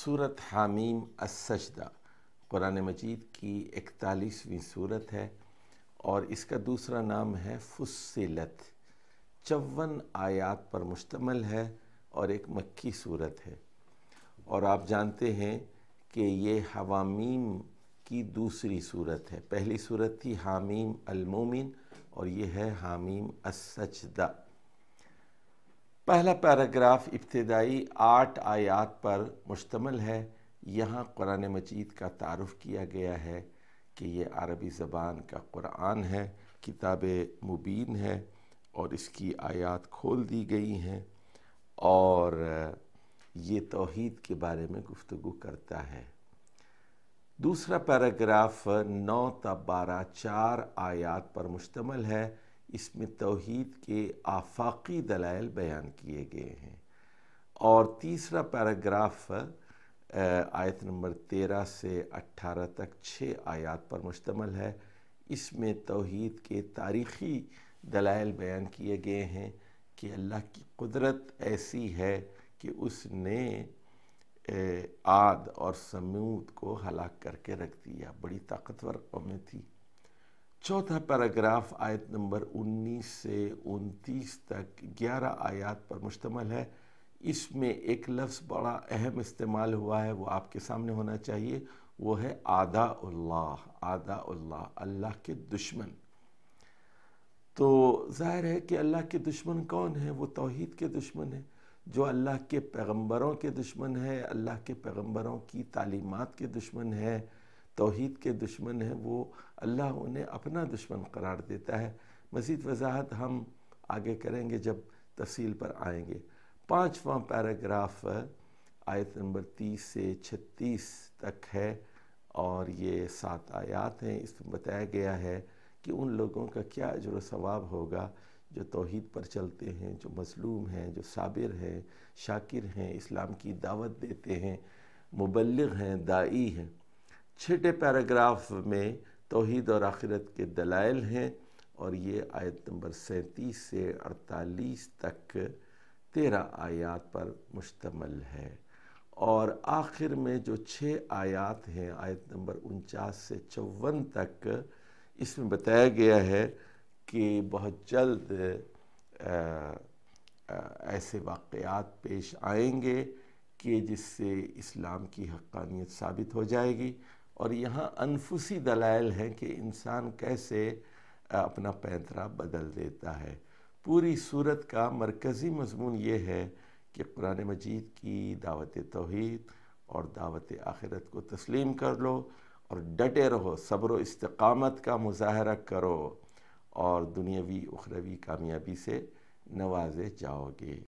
सूरत हामीम असजदा कुरान मजीद की इकतालीसवीं सूरत है और इसका दूसरा नाम है फुसलत चौवन आयात पर मुश्तमल है और एक मक्की सूरत है। और आप जानते हैं कि ये हवामीम की दूसरी सूरत है। पहली सूरत थी हामीम अलमोमिन और ये है हामीम असजदा पहला पैराग्राफ इब्तदाई आठ आयात पर मुश्तमल है। यहाँ कुरान मजीद का तारफ़ किया गया है कि ये अरबी ज़बान का कुरान है, किताब मुबीन है और इसकी आयात खोल दी गई हैं और ये तोहद के बारे में गुफ्तु करता है। दूसरा पैराग्राफ नौ तब बारह चार आयात पर मुश्तमल है। इसमें तोहद के आफाकी दलाइल बयान किए गए हैं। और तीसरा पैराग्राफ आयत नंबर तेरह से अट्ठारह तक छः आयात पर मुश्तमल है। इसमें तोहद के तारीख़ी दलाइल बयान किए गए हैं कि अल्लाह की कुदरत ऐसी है कि उसने आद और समूद को हलाक करके रख दिया। बड़ी ताकतवर कौमें थी। चौथा पैराग्राफ आयत नंबर 19 से 29 तक 11 आयत पर मुश्तमल है। इसमें एक लफ्ज़ बड़ा अहम इस्तेमाल हुआ है, वो आपके सामने होना चाहिए। वो है आदा उल्लाह आदा उल्लाह अल्लाह के दुश्मन। तो ज़ाहिर है कि अल्लाह के दुश्मन कौन है? वो तोहद के दुश्मन है। जो अल्लाह के पैगंबरों के दुश्मन है, अल्लाह के पैगंबरों की तालीमात के दुश्मन है तोहद के दुश्मन हैं, वो अल्लाह उन्हें अपना दुश्मन करार देता है। मज़ीद वजाहत हम आगे करेंगे जब तफसील पर आएँगे। पाँचवा पैराग्राफ, आयत नंबर तीस से छत्तीस तक है और ये सात आयात हैं। इसमें बताया गया है कि उन लोगों का क्या अजर सवाब होगा जो तोहद पर चलते हैं, जो मजलूम हैं, जो साबिर हैं, शाकिर हैं, इस्लाम की दावत देते हैं मुबलग हैं, दाई हैं। छठे पैराग्राफ में तोहद और आखिरत के दलाइल हैं और ये आयत नंबर सैंतीस से अड़तालीस तक तेरह आयात पर मुश्तमल है। और आखिर में जो छः आयात हैं आयत नंबर उनचास से चौवन तक इसमें बताया गया है कि बहुत जल्द आ, आ, ऐसे वाक़ात पेश आएँगे कि जिससे इस्लाम की हक्कानियत साबित हो जाएगी। और यहाँ अनफुसी दलाइल हैं कि इंसान कैसे अपना पैंतरा बदल देता है। पूरी सूरत का मरकज़ी मजमून ये है कि कुरान मजीद की दावत तोहद और दावत आखिरत को तस्लीम कर लो और डटे रहो, सब्र इस्तकामत का मुजाहरा करो और दुनियावी, उखरवी कामयाबी से नवाजे जाओगे।